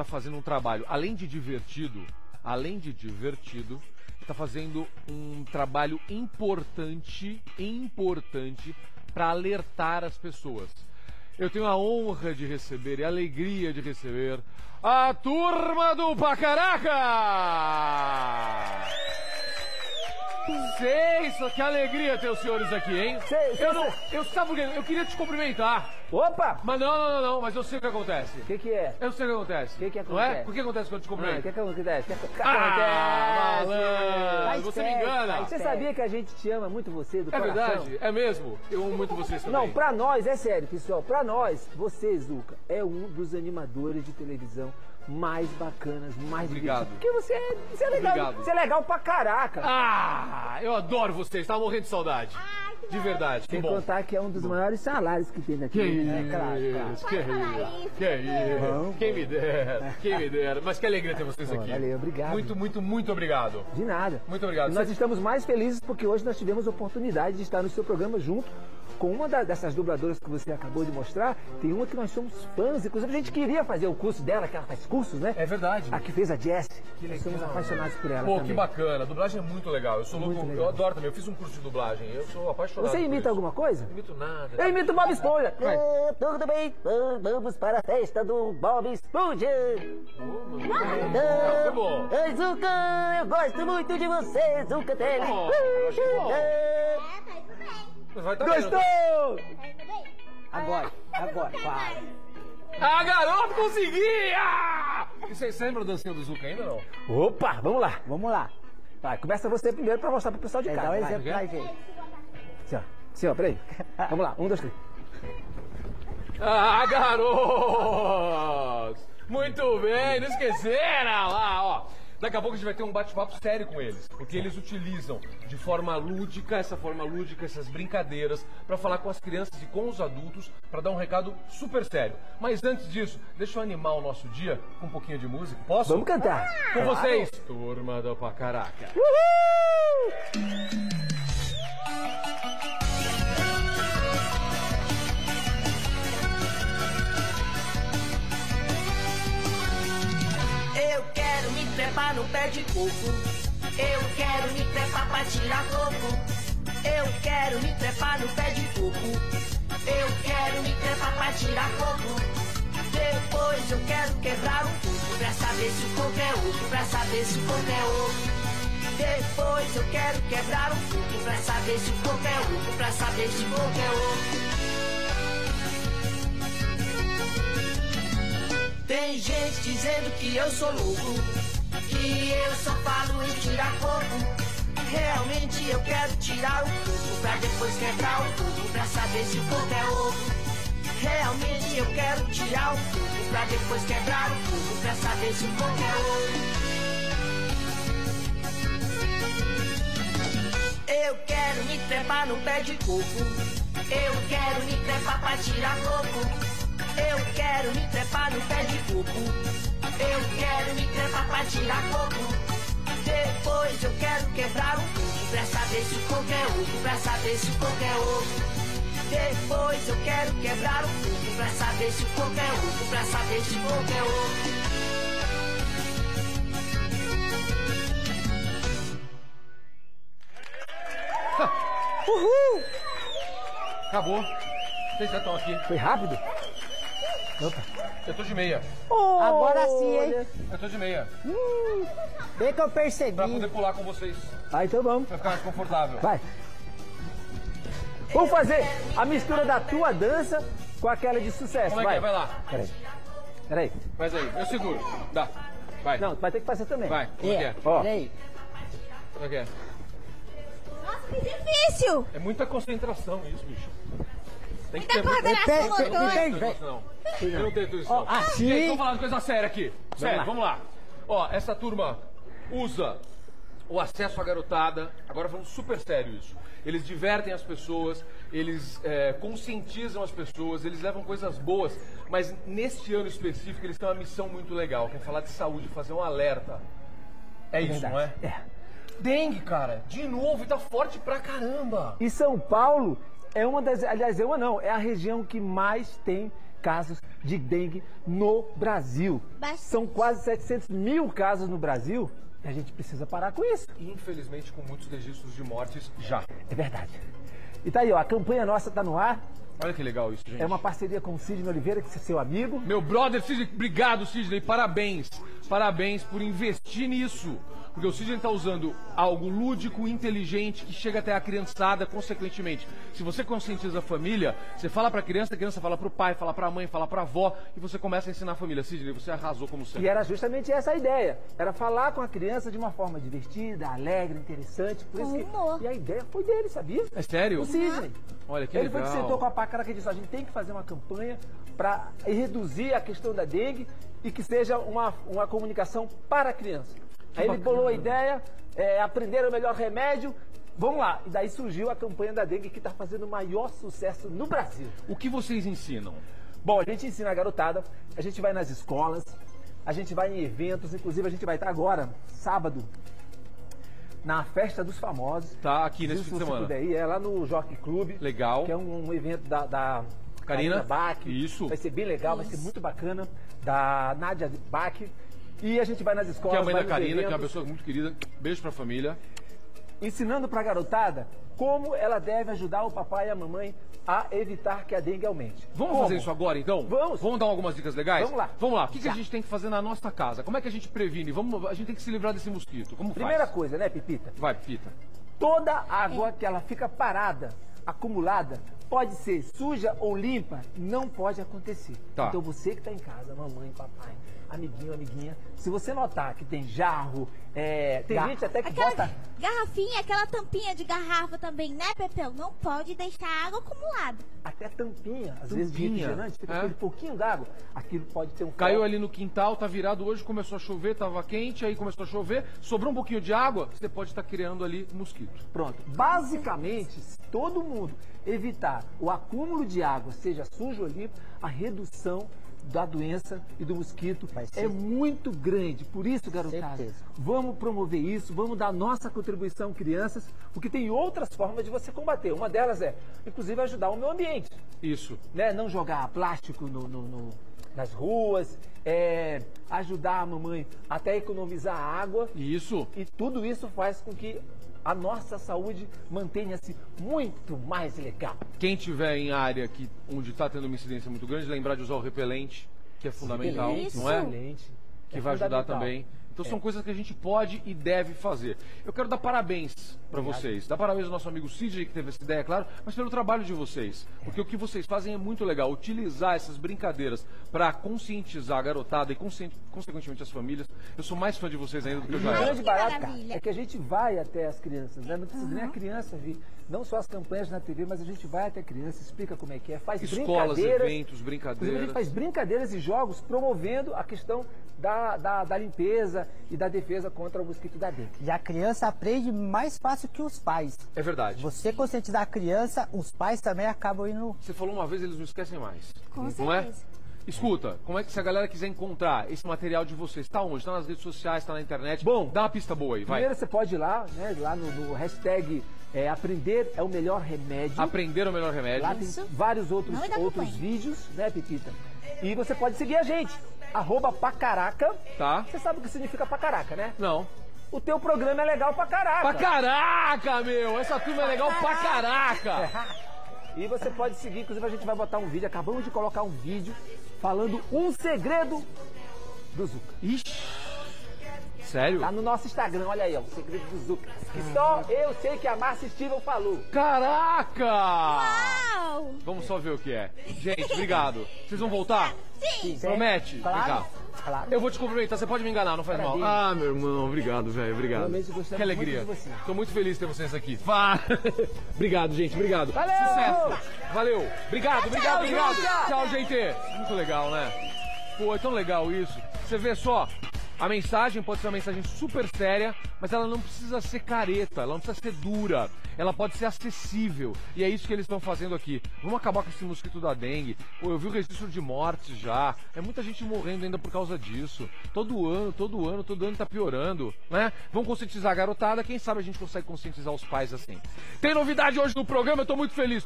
está fazendo um trabalho, além de divertido, além de divertido, está fazendo um trabalho importante, importante para alertar as pessoas. Eu tenho a honra de receber e a alegria de receber a turma do Pacaraca! Sei, só que alegria ter os senhores aqui, hein? Sei, sei, eu não, sei. eu sabe o quê? Eu queria te cumprimentar. Opa! Mas não, não, não, não, mas eu sei o que acontece. O que que é? Eu sei o que acontece. Que que Não é? acontece? O que acontece quando eu te Ah, O cumprimento? que que acontece? O que que Ah, acontece? malandro, você me engana. Você sabia que a gente te ama muito você, do É coração? verdade? É mesmo? Eu amo muito vocês também. Não, pra nós, é sério, pessoal, pra nós, você, Zuca, é um dos animadores de televisão mais bacanas, mais Obrigado. Porque você é, você é legal, Obrigado. você é legal pra caraca. Ah, eu adoro vocês. Tava morrendo de saudade. De verdade. Que Sem bom. contar que é um dos maiores salários que tem daqui. Que né? isso, Claro, claro. que isso, que isso. Quem me dera, quem me dera. Mas que alegria ter vocês aqui. valeu, obrigado. Muito, muito, muito obrigado. De nada. Muito obrigado. E nós estamos mais felizes porque hoje nós tivemos a oportunidade de estar no seu programa junto com uma da- dessas dubladoras que você acabou de mostrar. Tem uma que nós somos fãs, inclusive a gente queria fazer o curso dela, que ela faz cursos, né? É verdade. A que fez a Jessie. Que Nós legal. somos apaixonados por ela Pô, também. que bacana. A dublagem é muito legal. Eu sou Muito louco, legal. eu adoro também. Eu fiz um curso de dublagem. Eu sou apaixonado. Você imita alguma coisa? Não imito nada. Eu imito o Bob Esponja. Ah, tudo bem? Vamos para a festa do Bob Esponja. Foi bom. Zuka, eu gosto muito de você, Zuka Tele. Oh, vai tá. Gostou? Agora, agora, vai. Ah, garoto, conseguia! E vocês lembram da dancinha do Zuka ainda ou não? Opa, vamos lá, vamos lá. Vai, começa você primeiro pra mostrar pro pessoal de casa. Dá um exemplo pra gente. Assim, ó. Assim, ó, peraí. Vamos lá, um, dois, três. Ah, garotos! Muito bem, não esqueceram lá, ó. Daqui a pouco a gente vai ter um bate-papo sério com eles, porque eles utilizam de forma lúdica, essa forma lúdica, essas brincadeiras, pra falar com as crianças e com os adultos, pra dar um recado super sério. Mas antes disso, deixa eu animar o nosso dia com um pouquinho de música. Posso? Vamos cantar. Com vocês, turma do Pacaraca. Eu trepar no pé de coco. Eu quero me trepar pra tirar coco. Eu quero me trepar no pé de coco. Eu quero me trepar pra tirar coco. Depois eu quero quebrar o coco pra saber se o coco é oco, pra saber se o coco é oco. Depois eu quero quebrar o coco pra saber se o coco é oco, pra saber se o coco é oco. Tem gente dizendo que eu sou louco, que eu só falo em tirar coco. Realmente eu quero tirar o coco, pra depois quebrar o coco, pra saber se o coco é oco. Realmente eu quero tirar o coco, pra depois quebrar o coco, pra saber se o coco é oco. Eu quero me trepar no pé de coco. Eu quero me trepar pra tirar coco. Eu quero me trepar no pé de coco. Eu quero me trepar pra tirar coco. Depois eu quero quebrar o coco pra saber se o coco é oco, pra saber se o coco é oco. Depois eu quero quebrar o coco pra saber se o coco é oco, pra saber se o coco é oco. Uhul! Acabou. Vocês já estão aqui. Foi rápido? Opa. Eu tô de meia. Agora sim, hein? Eu tô de meia. Bem que eu Pra percebi. poder pular com vocês. Ah, então vamos. Pra ficar mais confortável. Vai. Vamos fazer a mistura da tua dança com aquela de sucesso. Como é que é? Vai lá. Peraí. Peraí. Faz aí. Eu seguro. Dá. Vai. Não, vai ter que fazer também. Vai. Como é que É, é? Ó. peraí. Como é que é? Nossa, que difícil. É muita concentração isso, bicho. Tem que Muita ter coordenação motora. pe- concentração. Eu não tenho tudo isso. Não. assim- Gente, vamos falar de coisa séria aqui. Sério, vamos lá. Ó, essa turma usa o acesso à garotada. Agora vamos super sério isso. Eles divertem as pessoas, eles é, conscientizam as pessoas, eles levam coisas boas. Mas neste ano específico eles têm uma missão muito legal, que é falar de saúde, fazer um alerta. É isso, não é? É. Dengue, cara, de novo, e tá forte pra caramba. E São Paulo é uma das. Aliás, é uma não, é a região que mais tem casos de dengue no Brasil. Bastante. São quase 700 mil casos no Brasil e a gente precisa parar com isso. Infelizmente, com muitos registros de mortes já. É verdade. E tá aí, ó, a campanha nossa tá no ar. Olha que legal isso, gente. É uma parceria com o Sidney Oliveira, que é seu amigo. Meu brother Sidney, obrigado Sidney, parabéns. Parabéns por investir nisso. Porque o Sidney está usando algo lúdico, inteligente, que chega até a criançada, consequentemente. Se você conscientiza a família, você fala para a criança, a criança fala para o pai, fala para a mãe, fala para a avó, e você começa a ensinar a família. Sidney, você arrasou como E sempre. era justamente essa a ideia. Era falar com a criança de uma forma divertida, alegre, interessante. Por isso que... E a ideia foi dele, sabia? É sério? O Sidney. Olha que Ele legal. foi que sentou com a Pacaraca e disse, "Ó, a gente tem que fazer uma campanha para reduzir a questão da dengue e que seja uma, uma comunicação para a criança. Aí ele bolou a ideia, é, aprender o melhor remédio, vamos lá. E daí surgiu a campanha da dengue que está fazendo o maior sucesso no Brasil. O que vocês ensinam? Bom, a gente ensina a garotada, a gente vai nas escolas, a gente vai em eventos, inclusive a gente vai estar agora, sábado, na Festa dos Famosos. Tá aqui Se nesse fim de semana. puder ir, é lá no Jockey Club. Legal. Que é um, um evento da, da Karina. Bach. Isso. Vai ser bem legal, vai ser muito bacana. Da Nádia Bach. E a gente vai nas escolas. Que é a mãe da Karina, que é uma eventos, pessoa muito querida. Beijo pra família. Ensinando pra garotada como ela deve ajudar o papai e a mamãe a evitar que a dengue aumente. Vamos Como? fazer isso agora, então? Vamos. Vamos dar algumas dicas legais? Vamos lá. Vamos lá. O que, que a gente tem que fazer na nossa casa? Como é que a gente previne? Vamos, a gente tem que se livrar desse mosquito. Como Primeira faz? coisa, né, Pipita? Vai, Pita. Toda água que ela fica parada, acumulada, pode ser suja ou limpa, não pode acontecer. Tá. Então você que está em casa, mamãe, papai, amiguinho, amiguinha, se você notar que tem jarro, é, tem Gar- gente até que Aquela bota garrafinha, aquela tampinha de garrafa também, né, Pepeu? Não pode deixar água acumulada. até tampinha, às vezes de Tampinha. refrigerante, fica É. aquele pouquinho d'água, aquilo pode ter um Caiu foco. ali no quintal, tá virado hoje, começou a chover, tava quente, aí começou a chover, sobrou um pouquinho de água, você pode estar criando ali mosquito. Pronto. Basicamente, se todo mundo evitar o acúmulo de água, seja sujo ou limpo, a redução da doença e do mosquito é muito grande. Por isso, garotada, Certeza. vamos promover isso, vamos dar nossa contribuição crianças, porque tem outras formas de você combater. Uma delas é, inclusive, ajudar o meio ambiente. Isso. Né? Não jogar plástico no- no- no- nas ruas, é, ajudar a mamãe até economizar água. Isso. E tudo isso faz com que a nossa saúde mantenha-se muito mais legal. Quem tiver em área que, onde está tendo uma incidência muito grande, lembrar de usar o repelente, que é fundamental, Isso. não é? Excelente. Que É vai ajudar também. Então É. são coisas que a gente pode e deve fazer. Eu quero dar parabéns para vocês. Dar parabéns ao nosso amigo Sidney, que teve essa ideia, é claro, mas pelo trabalho de vocês. Porque o que vocês fazem é muito legal. Utilizar essas brincadeiras para conscientizar a garotada e, consequentemente, as famílias. Eu sou mais fã de vocês ainda do que eu já o grande barato, cara, é que a gente vai até as crianças, né? Não precisa nem a criança vir. Não só as campanhas na TV, mas a gente vai até a criança, explica como é que é, faz Escolas, brincadeiras. eventos, Inclusive, a brincadeiras. gente faz brincadeiras e jogos promovendo a questão da, da, da limpeza e da defesa contra o mosquito da dengue. E a criança aprende mais fácil que os pais. É verdade. Você conscientizar a criança, os pais também acabam indo. Você falou uma vez, eles não esquecem mais. Com não é? certeza. Escuta, como é que se a galera quiser encontrar esse material de vocês? Está onde? Está nas redes sociais, está na internet? Bom, dá uma pista boa aí, vai. Primeiro você pode ir lá, né? Lá no, no hashtag é, aprender é o melhor remédio. Aprender o melhor remédio. Lá tem Isso. vários outros, outros vídeos, né, Pepita? E você pode seguir a gente, arroba pacaraca. Tá? Você sabe o que significa pacaraca, né? Não. O teu programa é legal pra caraca. Pra caraca, meu! Essa turma é legal pra caraca! E você pode seguir, inclusive a gente vai botar um vídeo, acabamos de colocar um vídeo falando um segredo do Zuca. Ixi! Sério? Tá no nosso Instagram, olha aí, ó, o segredo do Zuca. Que só eu sei que a Márcia Steven falou. Caraca! Uau! Vamos só ver o que é. Gente, obrigado. Vocês vão voltar? Sim! Promete? Vem Claro. cá. Claro. Eu vou te cumprimentar, você pode me enganar, não faz mal. Ah, meu irmão, obrigado, velho, obrigado. Que muito alegria. de você. Tô muito feliz de ter vocês aqui. Vá. obrigado, gente, obrigado. Valeu! Sucesso. Valeu. Obrigado, obrigado, obrigado. Tchau, gente. Muito legal, né? Pô, é tão legal isso. Você vê só, a mensagem pode ser uma mensagem super séria, mas ela não precisa ser careta, ela não precisa ser dura, ela pode ser acessível. E é isso que eles estão fazendo aqui. Vamos acabar com esse mosquito da dengue. Pô, eu vi o registro de mortes já. É muita gente morrendo ainda por causa disso. Todo ano, todo ano, todo ano tá piorando, né? Vamos conscientizar a garotada, quem sabe a gente consegue conscientizar os pais assim. Tem novidade hoje no programa, eu tô muito feliz.